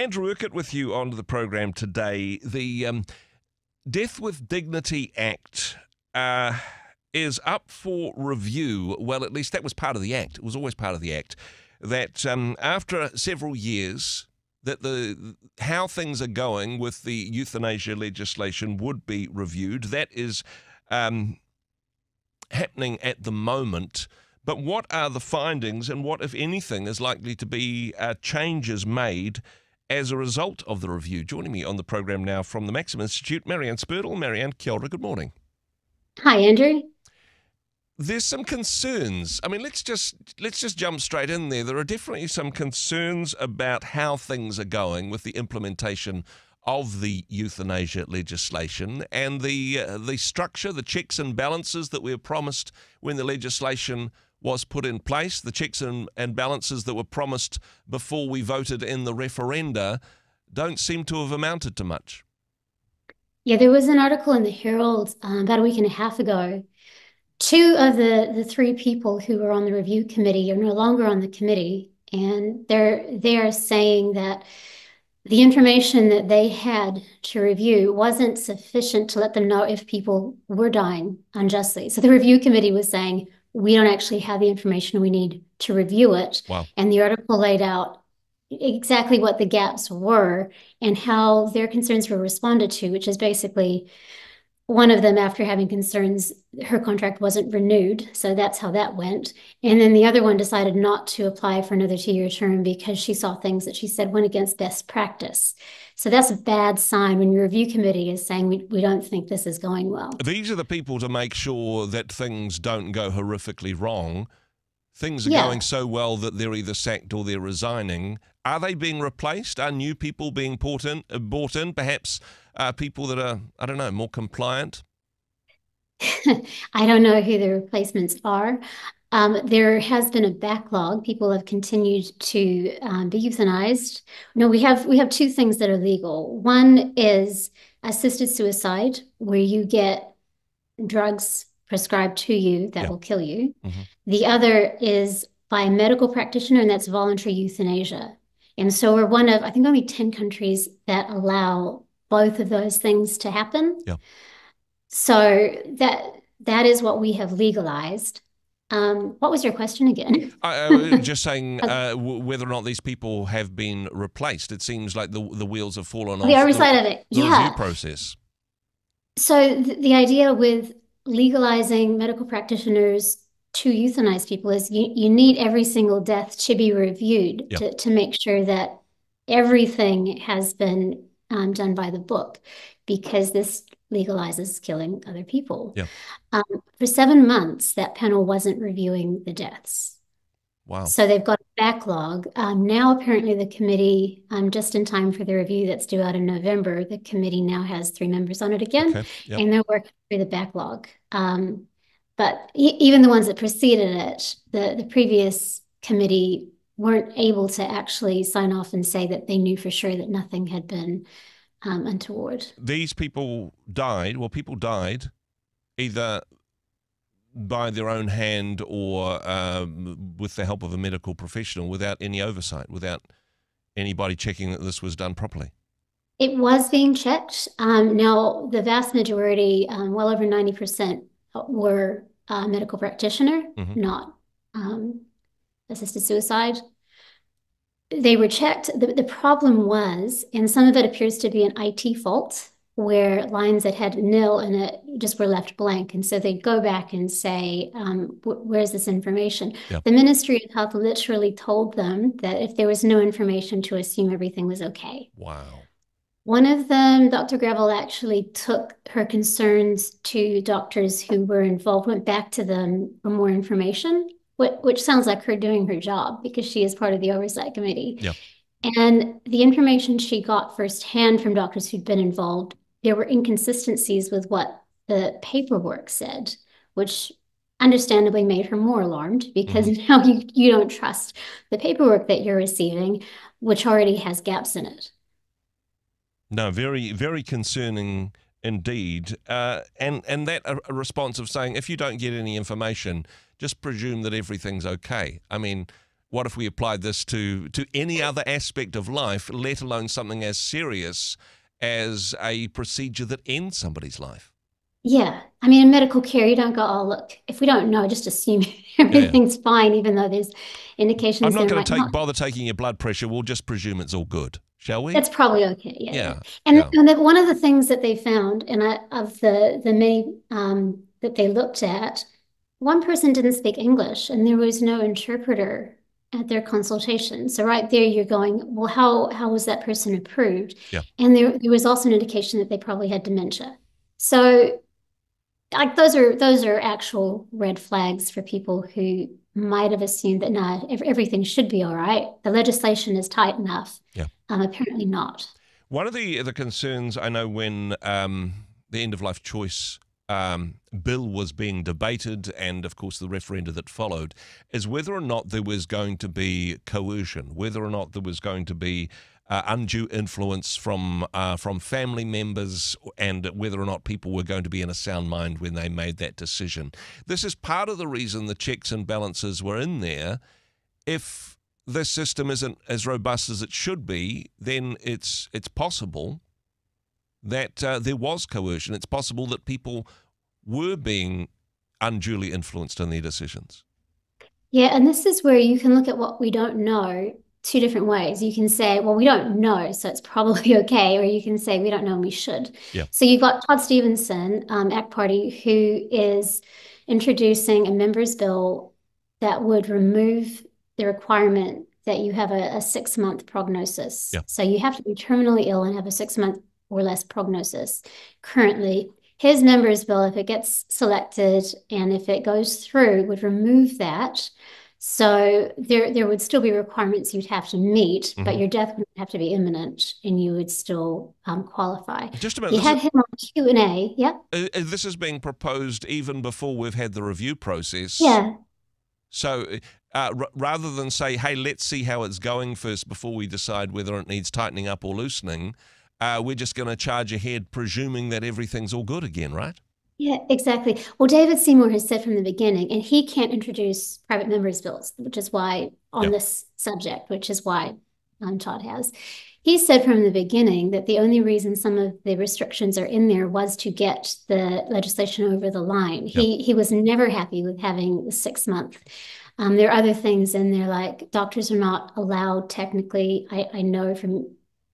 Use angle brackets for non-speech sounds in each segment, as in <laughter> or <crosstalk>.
Andrew Urquhart with you on the program today. The um, Death with Dignity Act uh, is up for review. Well, at least that was part of the act. It was always part of the act. That um, after several years, that the how things are going with the euthanasia legislation would be reviewed. That is um, happening at the moment. But what are the findings, and what, if anything, is likely to be uh, changes made as a result of the review? Joining me on the program now from the Maxim Institute, Maryanne Spurdle. Maryanne, kia ora, good morning. Hi, Andrew there's some concerns. I mean, let's just let's just jump straight in there. There are definitely some concerns about how things are going with the implementation of the euthanasia legislation and the uh, the structure, the checks and balances that we were promised when the legislation was put in place, the checks and, and balances that were promised before we voted in the referenda, don't seem to have amounted to much. Yeah, there was an article in the Herald um, about a week and a half ago two of the the three people who were on the review committee are no longer on the committee and they're they're saying that the information that they had to review wasn't sufficient to let them know if people were dying unjustly so the review committee was saying we don't actually have the information we need to review it wow. and the article laid out exactly what the gaps were and how their concerns were responded to which is basically one of them, after having concerns, her contract wasn't renewed. So that's how that went. And then the other one decided not to apply for another two year term because she saw things that she said went against best practice. So that's a bad sign when your review committee is saying we, we don't think this is going well. These are the people to make sure that things don't go horrifically wrong. Things are yeah. going so well that they're either sacked or they're resigning. Are they being replaced? Are new people being brought in? Brought in? Perhaps uh, people that are, I don't know, more compliant? <laughs> I don't know who the replacements are. Um, there has been a backlog. People have continued to um, be euthanized. No, we have we have two things that are legal. One is assisted suicide, where you get drugs prescribed to you that yeah. will kill you. Mm-hmm. The other is by a medical practitioner, and that's voluntary euthanasia. And so we're one of, I think, only 10 countries that allow both of those things to happen. Yeah. So that that is what we have legalized. Um, what was your question again? I, I <laughs> just saying uh, w- whether or not these people have been replaced. It seems like the the wheels have fallen off. The other side of it, yeah. Process. So th- the idea with legalizing medical practitioners to euthanize people is you, you need every single death to be reviewed to, to make sure that everything has been um, done by the book because this legalizes killing other people. Yeah. Um, for seven months, that panel wasn't reviewing the deaths. Wow. So they've got a backlog. Um, now, apparently, the committee, um, just in time for the review that's due out in November, the committee now has three members on it again, okay. yep. and they're working through the backlog. Um, but e- even the ones that preceded it, the, the previous committee weren't able to actually sign off and say that they knew for sure that nothing had been um, untoward. These people died. Well, people died either by their own hand or um, with the help of a medical professional without any oversight, without anybody checking that this was done properly. It was being checked. Um, now, the vast majority, um, well over 90%, were uh, medical practitioner, mm-hmm. not um, assisted suicide. They were checked. The, the problem was, and some of it appears to be an IT fault, where lines that had nil in it just were left blank. And so they go back and say, um, where's this information? Yeah. The Ministry of Health literally told them that if there was no information, to assume everything was okay. Wow. One of them, Dr. Gravel, actually took her concerns to doctors who were involved, went back to them for more information which sounds like her doing her job because she is part of the oversight committee. Yeah. And the information she got firsthand from doctors who'd been involved, there were inconsistencies with what the paperwork said, which understandably made her more alarmed because mm-hmm. now <laughs> you, you don't trust the paperwork that you're receiving, which already has gaps in it. No, very, very concerning indeed. Uh, and, and that a, a response of saying, if you don't get any information, just presume that everything's okay. I mean, what if we applied this to to any other aspect of life, let alone something as serious as a procedure that ends somebody's life? Yeah. I mean, in medical care, you don't go, oh, look, if we don't know, just assume <laughs> everything's yeah. fine, even though there's indications. I'm not going to take bother taking your blood pressure. We'll just presume it's all good, shall we? That's probably okay. Yeah. Yeah. And, yeah. and one of the things that they found, and I, of the the many um, that they looked at, one person didn't speak English, and there was no interpreter at their consultation. So right there, you're going, well, how how was that person approved? Yeah. And there there was also an indication that they probably had dementia. So like those are those are actual red flags for people who might have assumed that nah, everything should be all right. The legislation is tight enough. Yeah. Um, apparently not. One of the the concerns I know when um, the end of life choice um, bill was being debated, and of course the referenda that followed, is whether or not there was going to be coercion, whether or not there was going to be uh, undue influence from uh, from family members and whether or not people were going to be in a sound mind when they made that decision. This is part of the reason the checks and balances were in there. If this system isn't as robust as it should be, then it's it's possible that uh, there was coercion. It's possible that people were being unduly influenced in their decisions. Yeah, and this is where you can look at what we don't know two different ways. You can say, well, we don't know, so it's probably <laughs> okay, or you can say, we don't know and we should. Yeah. So you've got Todd Stephenson, um, ACT Party, who is introducing a members bill that would remove the requirement that you have a, a six month prognosis. Yeah. So you have to be terminally ill and have a six month or less prognosis. Currently, his members bill, if it gets selected and if it goes through, would remove that. So there there would still be requirements you'd have to meet, mm-hmm. but your death would have to be imminent, and you would still um, qualify. Just a minute. You had is, him on Q and A. Yep. Uh, uh, this is being proposed even before we've had the review process. Yeah. So. Uh, r- rather than say, "Hey, let's see how it's going first before we decide whether it needs tightening up or loosening," uh, we're just going to charge ahead, presuming that everything's all good again, right? Yeah, exactly. Well, David Seymour has said from the beginning, and he can't introduce private members' bills, which is why on yep. this subject, which is why um, Todd has. He said from the beginning that the only reason some of the restrictions are in there was to get the legislation over the line. Yep. He he was never happy with having the six month. Um, there are other things in there, like doctors are not allowed technically. I, I know from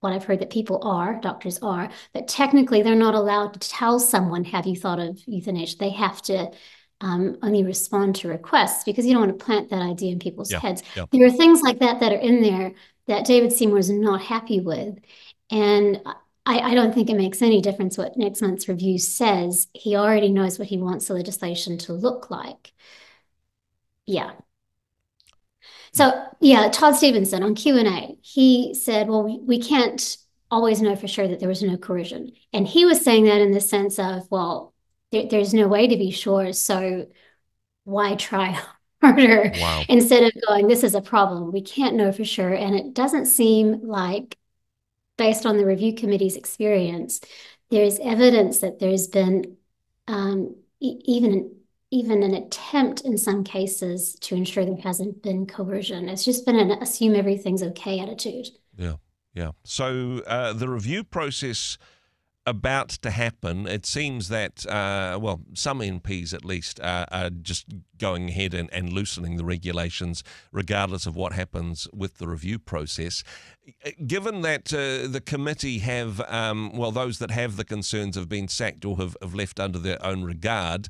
what I've heard that people are, doctors are, but technically they're not allowed to tell someone, have you thought of euthanasia? They have to um, only respond to requests because you don't want to plant that idea in people's yeah, heads. Yeah. There are things like that that are in there that David Seymour is not happy with. And I, I, don't think it makes any difference what next month's review says. He already knows what he wants the legislation to look like. Yeah. So yeah, Todd Stephenson on Q and A, he said, "Well, we, we can't always know for sure that there was no coercion," and he was saying that in the sense of, "Well, there, there's no way to be sure, so why try <laughs> harder? Wow. instead of going, this is a problem, we can't know for sure," and it doesn't seem like, based on the review committee's experience, there's evidence that there's been um, e- even even an attempt in some cases to ensure there hasn't been coercion. It's just been an assume everything's okay attitude. Yeah, yeah. So uh, the review process about to happen, it seems that, uh, well, some MPs at least uh, are just going ahead and, and, loosening the regulations regardless of what happens with the review process. Given that uh, the committee have, um, well, those that have the concerns have been sacked or have, have left under their own regard,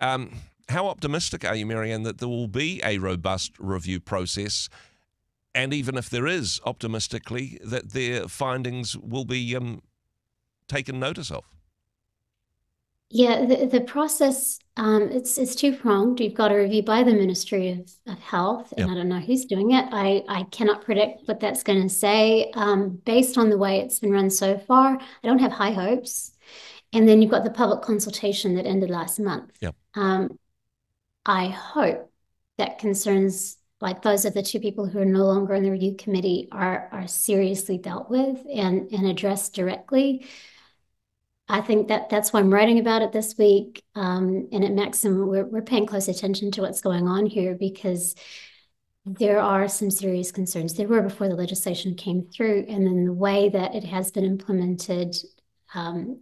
um, how optimistic are you, Maryanne, that there will be a robust review process? And even if there is, optimistically, that their findings will be um, taken notice of? Yeah, the, the process um, it's it's two pronged. You've got a review by the Ministry of, of Health, and yep. I don't know who's doing it. I, I cannot predict what that's going to say. Um, based on the way it's been run so far, I don't have high hopes. And then you've got the public consultation that ended last month. Yep. Um, I hope that concerns like those of the two people who are no longer in the review committee are are seriously dealt with and and addressed directly. I think that that's why I'm writing about it this week. Um, and at Maxim, we're we're paying close attention to what's going on here because there are some serious concerns. There were before the legislation came through, and then the way that it has been implemented, um,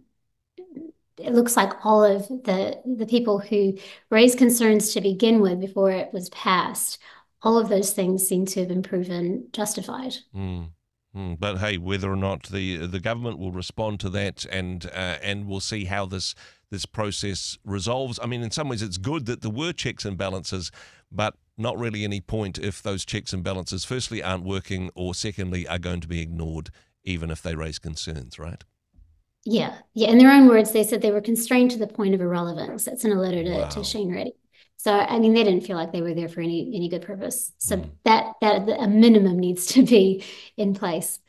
it looks like all of the the people who raised concerns to begin with before it was passed, all of those things seem to have been proven justified. Mm. Mm, but hey, whether or not the the government will respond to that, and uh, and we'll see how this this process resolves. I mean, in some ways, it's good that there were checks and balances, but not really any point if those checks and balances, firstly, aren't working, or secondly, are going to be ignored, even if they raise concerns, right? Yeah, yeah. In their own words, they said they were constrained to the point of irrelevance. That's in a letter to, Wow. to Shane Reti. So I mean, they didn't feel like they were there for any any good purpose. So Mm. that that a minimum needs to be in place.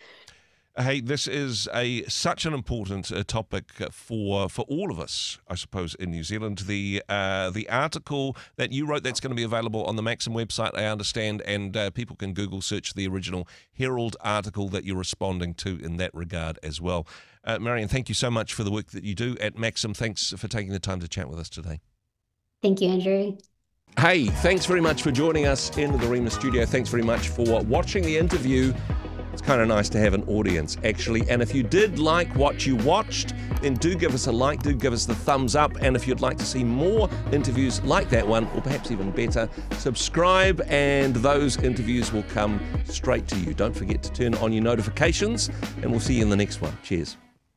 Hey, this is a such an important uh, topic for for all of us, I suppose, in New Zealand. The uh, the article that you wrote that's going to be available on the Maxim website, I understand, and uh, people can Google search the original Herald article that you're responding to in that regard as well. Uh, Marion, thank you so much for the work that you do at Maxim. Thanks for taking the time to chat with us today. Thank you, Andrew. Hey, thanks very much for joining us in the Rhema studio. Thanks very much for watching the interview. It's kind of nice to have an audience, actually. And if you did like what you watched, then do give us a like, do give us the thumbs up. And if you'd like to see more interviews like that one, or perhaps even better, subscribe and those interviews will come straight to you. Don't forget to turn on your notifications, and we'll see you in the next one. Cheers.